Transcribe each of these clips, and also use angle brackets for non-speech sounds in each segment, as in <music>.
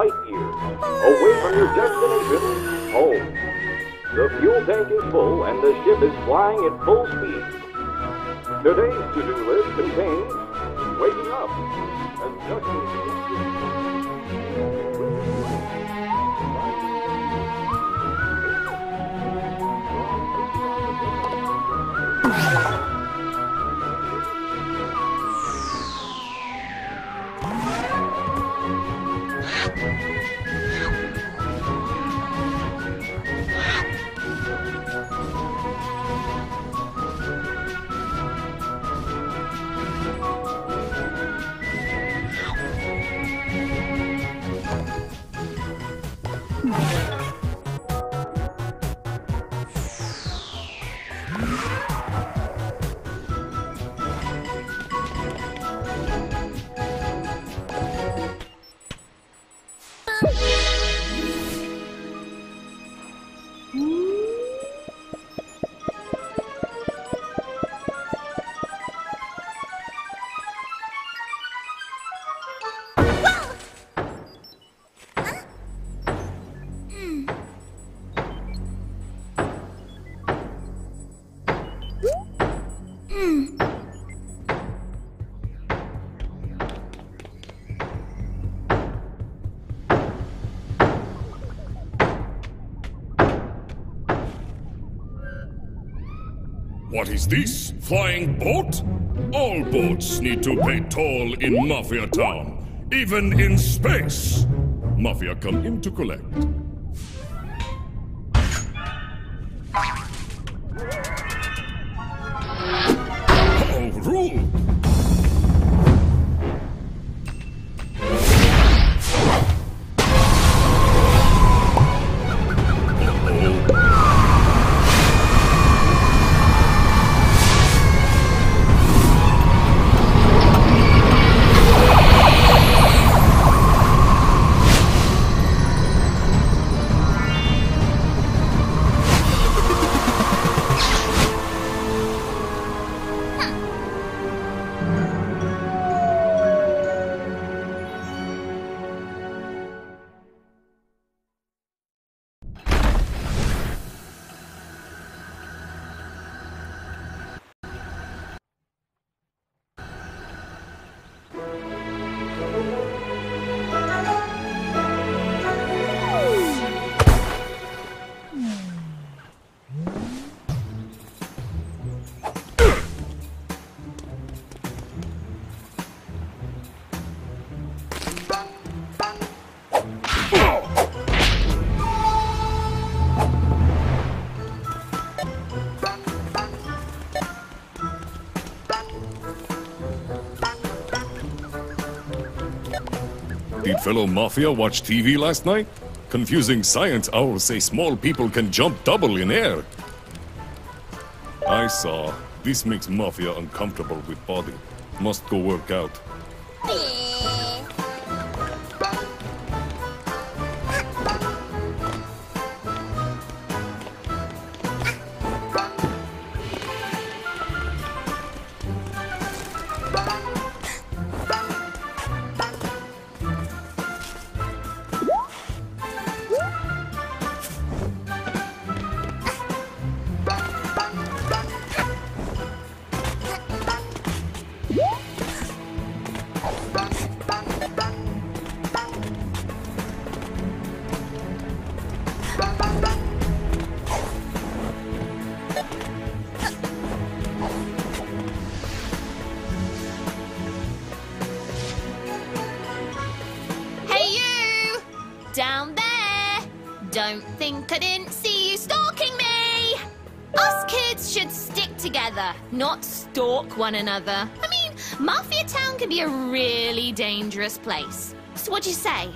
light years away from your destination, home. The fuel tank is full and the ship is flying at full speed. Today's to-do list contains waking up, and adjusting What is this? Flying boat? All boats need to pay toll in Mafia Town, even in space. Mafia come in to collect. Did fellow Mafia watch TV last night? Confusing science owls say small people can jump double in air. I saw. This makes Mafia uncomfortable with body. Must go work out. Down there! Don't think I didn't see you stalking me! Us kids should stick together, not stalk one another. I mean, Mafia Town can be a really dangerous place. So, what'd you say?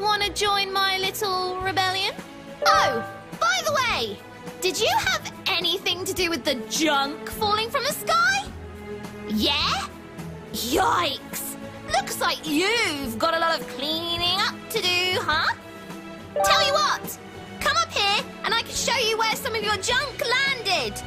Wanna join my little rebellion? Oh, by the way, did you have anything to do with the junk falling from the sky? Yeah? Yikes! Looks like you've got a lot of cleaning up to do, huh? Tell you what, come up here and I can show you where some of your junk landed.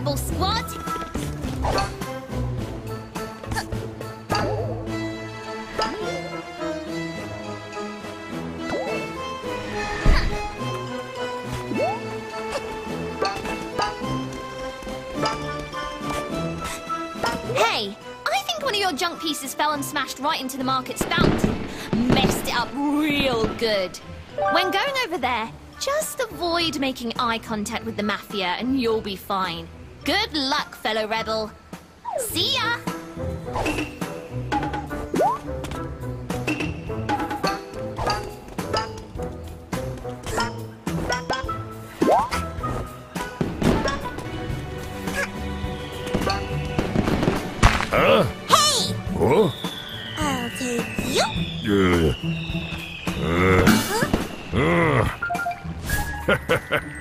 Rebel squad. Hey, I think one of your junk pieces fell and smashed right into the market's fountain. Messed it up real good. When going over there, just avoid making eye contact with the Mafia and you'll be fine. Good luck, fellow rebel. See ya! Huh? Hey! Oh? I'll take you. Yeah. Uh. Uh. <laughs>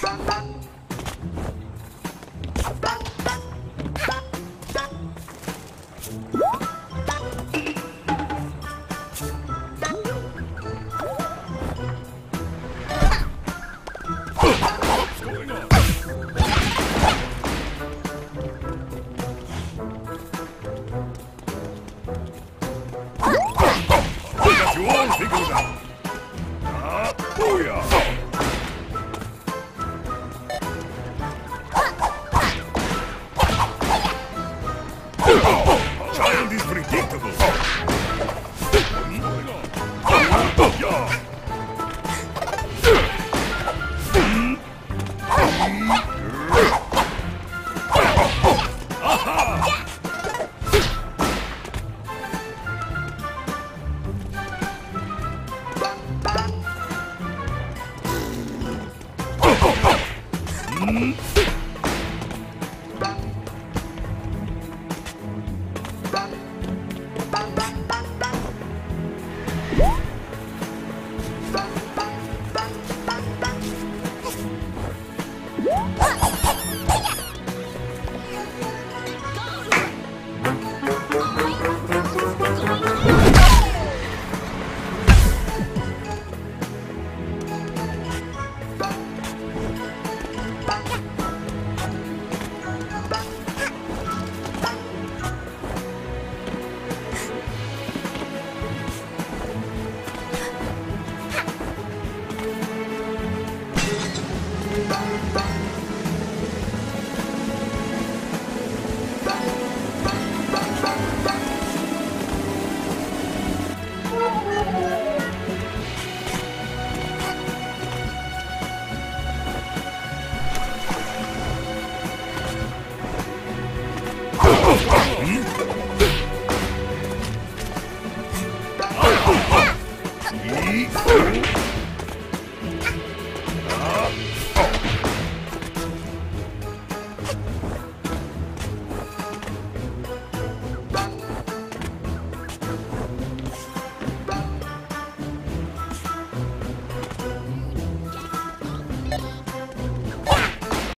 What's going on? Predictable. What's